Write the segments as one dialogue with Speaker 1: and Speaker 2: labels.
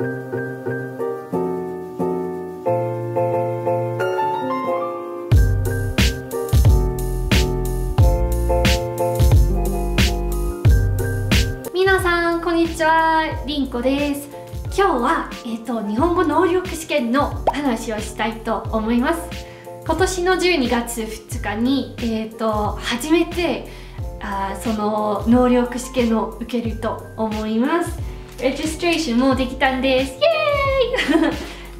Speaker 1: 皆さんこんにちはりんこです。今日は、えーと、日本語能力試験の話をしたいと思います。今年の12月2日に、えーと、初めてあその能力試験を受けると思います。レジストレーションもできたんです。イエーイ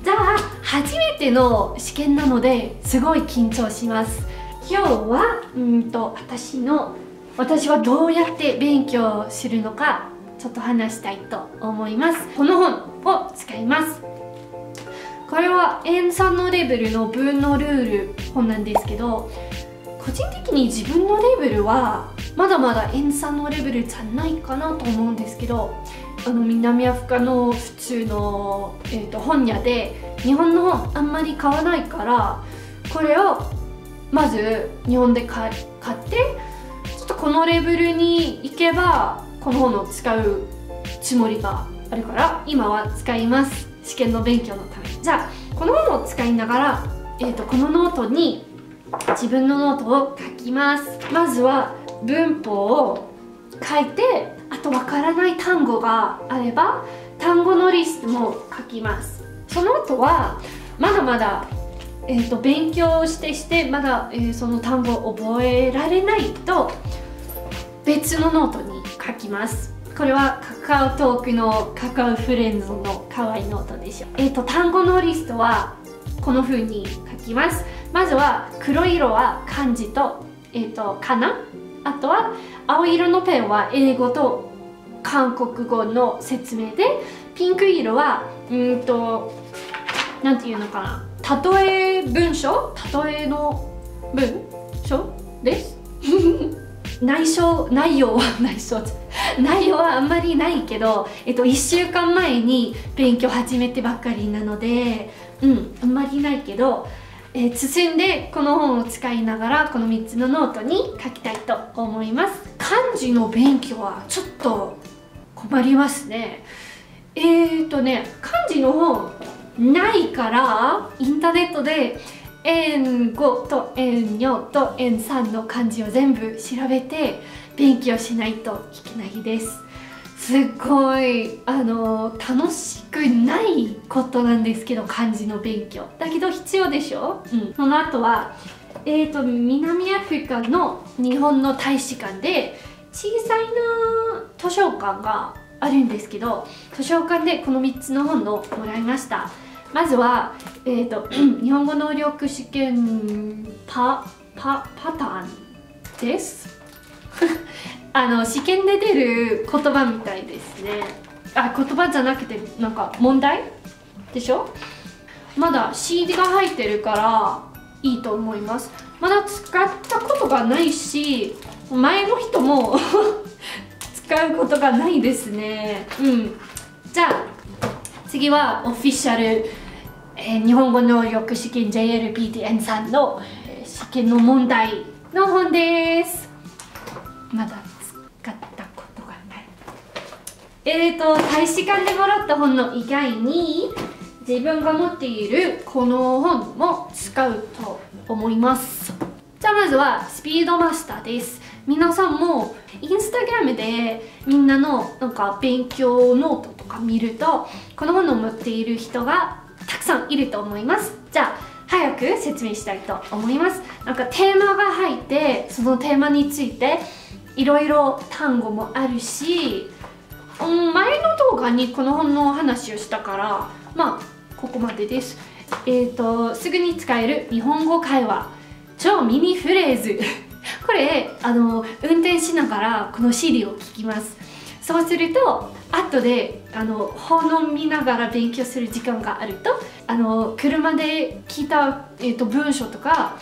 Speaker 1: じゃあ初めての試験なのですごい緊張します。今日はうんと私の私はどうやって勉強するのかちょっと話したいと思います。この本を使います。これは N3 のレベルの文のルール本なんですけど個人的に自分のレベルはまだまだ N3 のレベルじゃないかなと思うんですけどあの南アフリカの普通の、えーと、本屋で日本の本あんまり買わないからこれをまず日本で買ってちょっとこのレベルに行けばこの本を使うつもりがあるから今は使います。試験の勉強のため。じゃあこの本を使いながら、えーと、このノートに自分のノートを書きます。まずは文法を書いてあとわからない単語があれば単語のリストも書きます。その後はまだまだ、えーと、勉強してしてまだ、えー、その単語を覚えられないと別のノートに書きます。これはカカオトークのカカオフレンズの可愛いノートでしょえっ、ー、と単語のリストはこの風に書きます。まずは黒色は漢字と,、えーと、かな？あとは青色のペンは英語と韓国語の説明でピンク色はうんとなんていうのかな例え文章？例えの文章です？内緒内容は内緒内容はあんまりないけど、えっと、1週間前に勉強始めてばっかりなのでうんあんまりないけど、えー、進んでこの本を使いながらこの3つのノートに書きたいと思います。漢字の勉強はちょっと困りますね。えーとね漢字の本ないからインターネットで N5 と N4 と N3 の漢字を全部調べて勉強しないといけないです。すっごいあの楽しくないことなんですけど漢字の勉強。だけど必要でしょ、うん、その後はえーと、南アフリカの日本の大使館で小さいな図書館があるんですけど図書館でこの3つの本をもらいました。まずは、えーと、日本語能力試験パパパターンです あの試験で出る言葉みたいですね。あ言葉じゃなくてなんか問題でしょ？まだ CD が入ってるからいいと思います。まだ使ったことがないし前の人も 使うことがないですね。うん。じゃあ次はオフィシャル、えー、日本語能力試験 JLPTN さんの、えー、試験の問題の本です。まだ使ったことがないえーと大使館でもらった本の以外に自分が持っているこの本も使うと思います。じゃあまずはスピードマスターです。皆さんもインスタグラムでみんなのなんか勉強ノートとか見るとこの本を持っている人がたくさんいると思います。じゃあ早く説明したいと思います。なんかテーマが入ってそのテーマについていろいろ単語もあるし、前の動画にこの本の話をしたからまあここまでです。えっ、ー、とすぐに使える日本語会話。超ミニフレーズ。これあの運転しながらこの CD を聞きます。そうすると後であの本を見ながら勉強する時間があるとあの車で聞いた、えーと、文章とか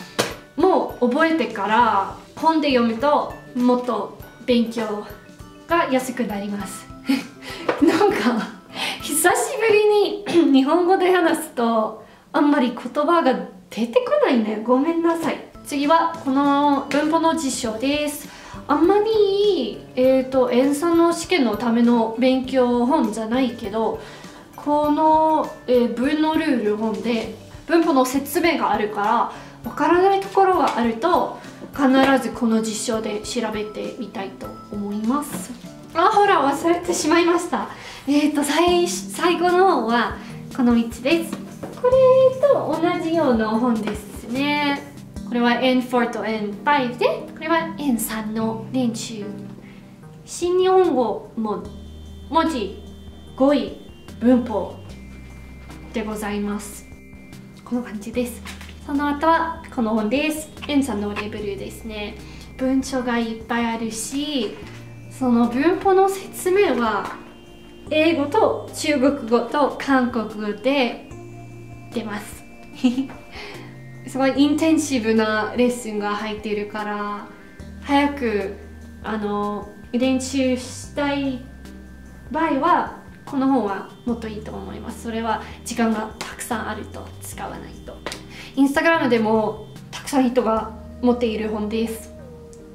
Speaker 1: も覚えてから本で読むともっと勉強が安くなります。なんか久しぶりに日本語で話すとあんまり言葉が出てこないね。ごめんなさい。次はこの文法の実証です。あんまり、えーと、塩酸の試験のための勉強本じゃないけどこの、えー、文のルール本で文法の説明があるからわからないところがあると必ずこの実証で調べてみたいと思います。あほら忘れてしまいました。えっ、ー、と最最後の方はこの3つです。これと同じような本ですね。これは N4 と N5 でこれは N3 の練習新日本語も文字語彙文法でございます。この感じです。その後はこの本です。N3 のレベルですね。文章がいっぱいあるしその文法の説明は英語と中国語と韓国語で出ます。すごいインテンシブなレッスンが入っているから早くあの練習したい場合はこの本はもっといいと思います。それは時間がたくさんあると使わないと。インスタグラムでもたくさん人が持っている本です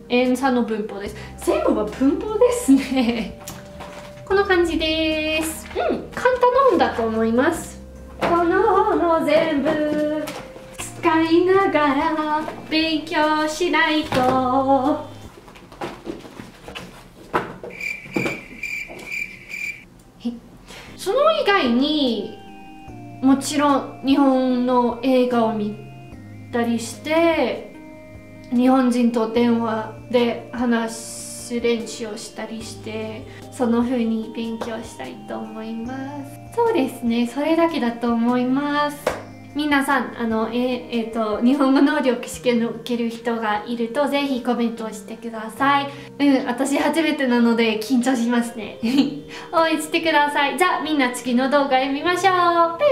Speaker 1: N3 の文法です。全部は文法ですね。この感じです。うん。簡単な本だと思います。この本を全部使いながら勉強しないと。その以外にもちろん日本の映画を見たりして日本人と電話で話す練習をしたりしてその風に勉強したいと思います。そうですね。それだけだと思います。皆さんあのええー、と日本語能力試験を受ける人がいるとぜひコメントをしてください。うん私初めてなので緊張しますね。応援してください。じゃあみんな次の動画へ見ましょう。